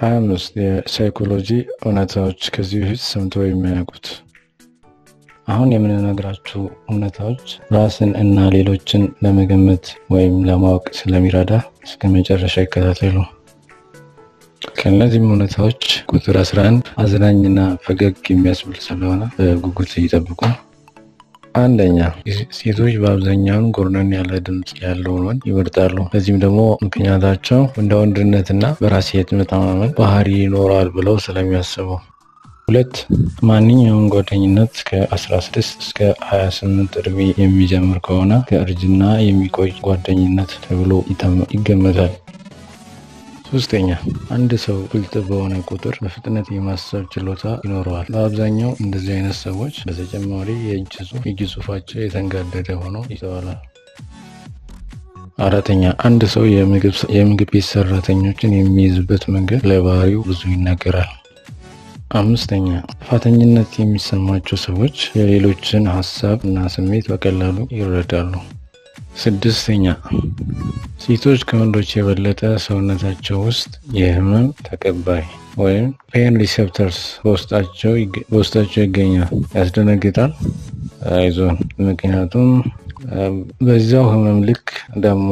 ሀያ አምስት የሳይኮሎጂ እውነታዎች ከዚህ በፊት ሰምተው የሚያውቁት አሁን የምንነግራችሁ እውነታዎች ራስን እና ሌሎችን ለመገመት ወይም ለማወቅ ስለሚረዳ እስከ መጨረሻ ይከታተሉ። ከእነዚህም እውነታዎች ቁጥር 11 አዝናኝና ፈገግ የሚያስብል ስለሆነ በጉጉት ይጠብቁ። አንደኛ፣ ሴቶች በአብዛኛውን ጎርነን ያለ ድምፅ ያለውን ወንድ ይመርጣሉ። በዚህም ደግሞ ምክንያታቸው እንደ ወንድነትና በራስ የመተማመን ባህሪ ይኖራል ብለው ስለሚያስቡ። ሁለት ማንኛውም ጓደኝነት ከ16 እስከ 28 እድሜ የሚጀምር ከሆነ ከእርጅና የሚቆይ ጓደኝነት ተብሎ ይገመታል። ሶስተኛ አንድ ሰው ብልጥ በሆነ ቁጥር በፍጥነት የማሰብ ችሎታ ይኖረዋል። በአብዛኛው እንደዚህ አይነት ሰዎች በተጨማሪ የእጅ ጽሑፋቸው የተንጋደደ ሆኖ ይስተዋላል። አራተኛ አንድ ሰው የምግብ ቤት ሰራተኞችን የሚይዝበት መንገድ ለባህሪው ብዙ ይናገራል። አምስተኛ ጥፋተኝነት የሚሰማቸው ሰዎች የሌሎችን ሀሳብ እና ስሜት በቀላሉ ይረዳሉ። ስድስተኛ ሴቶች ከወንዶች የበለጠ ሰውነታቸው ውስጥ የህመም ተቀባይ ወይም pain receptors በውስጣቸው ይገኛል። ያስደነግጣል? አይዞን። ምክንያቱም በዚያው ህመም ልክ ደግሞ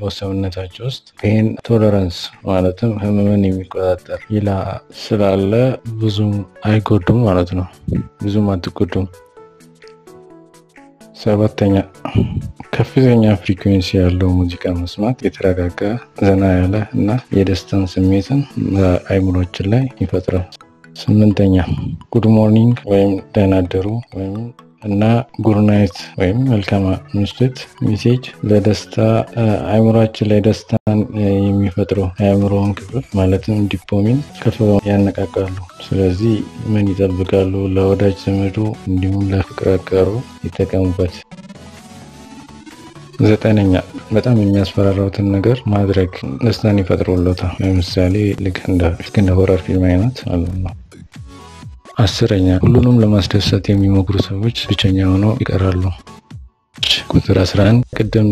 በሰውነታቸው ውስጥ pain tolerance ማለትም ህመምን የሚቆጣጠር ይላ ስላለ ብዙም አይጎዱም ማለት ነው። ብዙም አትጎዱም። ሰባተኛ ከፍተኛ frequency ያለው ሙዚቃ መስማት የተረጋጋ ዘና ያለ እና የደስታን ስሜትን በአይምሯችን ላይ ይፈጥራል። ስምንተኛ good morning ወይም ደህና አደሩ ወይም እና good night ወይም መልካም ምሽት message ለደስታ አይምሯችን ላይ ደስታን የሚፈጥሩ የአእምሮውን ክፍል ማለትም ዲፖሚን ከፍ ያነቃቃሉ። ስለዚህ ምን ይጠብቃሉ? ለወዳጅ ዘመዱ እንዲሁም ለፍቅር አጋሩ ይጠቀሙበት። ዘጠነኛ በጣም የሚያስፈራራውትን ነገር ማድረግ ደስታን ይፈጥሩለታል። ለምሳሌ ልክ እንደ horror ፊልም አይነት ማለት ነው። አስረኛ ሁሉንም ለማስደሰት የሚሞክሩ ሰዎች ብቸኛ ሆነው ይቀራሉ። ቁጥር 11 ቅድም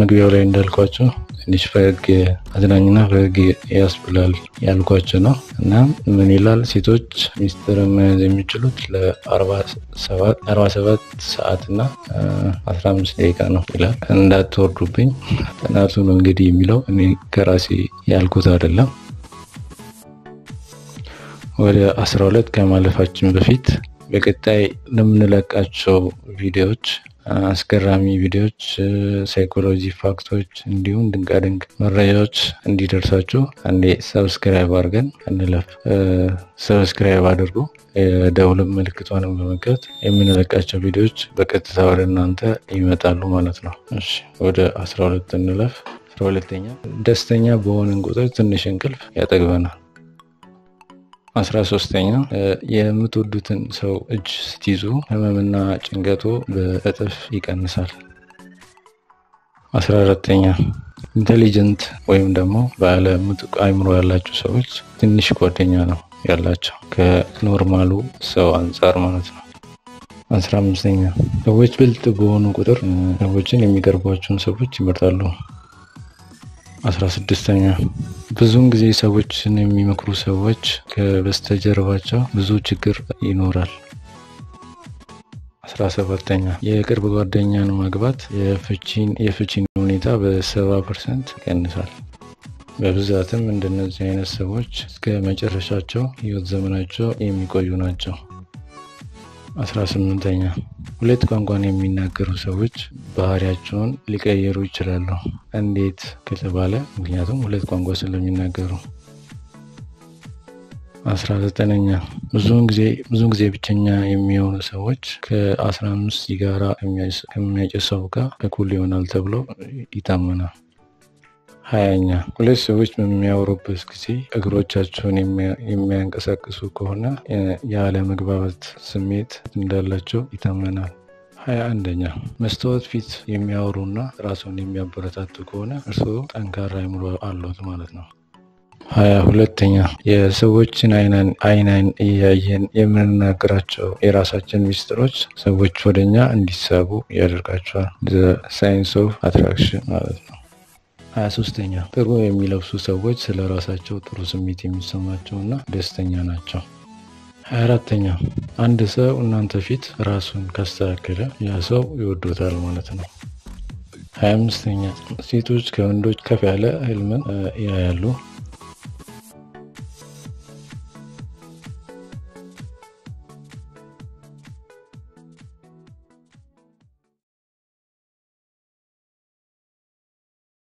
መግቢያው ላይ እንዳልኳቸው ትንሽ ፈገግ አዝናኝና ፈገግ ያስብላል ያልኳቸው ነው እና ምን ይላል ሴቶች ሚስጥር መያዝ የሚችሉት ለ47 ሰዓት እና 15 ደቂቃ ነው ይላል። እንዳትወርዱብኝ ጥናቱ ነው እንግዲህ የሚለው እኔ ከራሴ ያልኩት አይደለም። ወደ 12 ከማለፋችን በፊት በቀጣይ ለምንለቃቸው ቪዲዮዎች አስገራሚ ቪዲዮዎች፣ psychology fact ኦች እንዲሁም ድንቃድንቅ መረጃዎች እንዲደርሳችሁ አንዴ subscribe አድርገን እንለፍ። subscribe አድርጉ። የደውል ምልክቷንም በመንካት የምንለቃቸው ቪዲዮዎች በቀጥታ ወደ እናንተ ይመጣሉ ማለት ነው። እሺ ወደ 12 እንለፍ። 12ኛ ደስተኛ በሆንን ቁጥር ትንሽ እንቅልፍ ያጠግበናል። አስራ ሶስተኛ የምትወዱትን ሰው እጅ ስትይዙ ህመምና ጭንቀቶ በእጥፍ ይቀንሳል። አስራ አራተኛ intelligent ወይም ደግሞ ባለ ምጡቅ አእምሮ ያላቸው ሰዎች ትንሽ ጓደኛ ነው ያላቸው ከ normal ኡ ሰው አንጻር ማለት ነው። አስራ አምስተኛ ሰዎች ብልጥ በሆኑ ቁጥር ሰዎችን የሚቀርቧቸውን ሰዎች ይመርጣሉ። አስራ ስድስተኛ ብዙውን ጊዜ ሰዎችን የሚመክሩ ሰዎች ከበስተጀርባቸው ብዙ ችግር ይኖራል። አስራ ሰባተኛ የቅርብ ጓደኛን ማግባት የፍቺን ሁኔታ በሰባ percent ይቀንሳል። በብዛትም እንደነዚህ አይነት ሰዎች እስከ መጨረሻቸው ህይወት ዘመናቸው የሚቆዩ ናቸው። አስራ ስምንተኛ ሁለት ቋንቋን የሚናገሩ ሰዎች ባህሪያቸውን ሊቀየሩ ይችላሉ። እንዴት ከተባለ ምክንያቱም ሁለት ቋንቋ ስለሚናገሩ። አስራ ዘጠነኛ ብዙውን ጊዜ ብዙውን ጊዜ ብቸኛ የሚሆኑ ሰዎች ከአስራ አምስት ሲጋራ ከሚያጨሰው ጋር እኩል ይሆናል ተብሎ ይታመናል። ሀያኛ ሁለት ሰዎች በሚያወሩበት ጊዜ እግሮቻቸውን የሚያንቀሳቅሱ ከሆነ ያለ መግባባት ስሜት እንዳላቸው ይታመናል። ሀያ አንደኛ መስታወት ፊት የሚያወሩና ራሱን የሚያበረታቱ ከሆነ እርስዎ ጠንካራ አእምሮ አለዎት ማለት ነው። ሀያ ሁለተኛ የሰዎችን አይን አይን እያየን የምንናገራቸው የራሳችን ሚስጥሮች ሰዎች ወደኛ እንዲሳቡ ያደርጋቸዋል። science of attraction ማለት ነው። 23ኛ ጥሩ የሚለብሱ ሰዎች ስለ ራሳቸው ጥሩ ስሜት የሚሰማቸውና ደስተኛ ናቸው። 24ተኛ አንድ ሰው እናንተ ፊት ራሱን ካስተካከለ ያ ሰው ይወዶታል ማለት ነው። 25ተኛ ሴቶች ከወንዶች ከፍ ያለ ህልምን ያያሉ።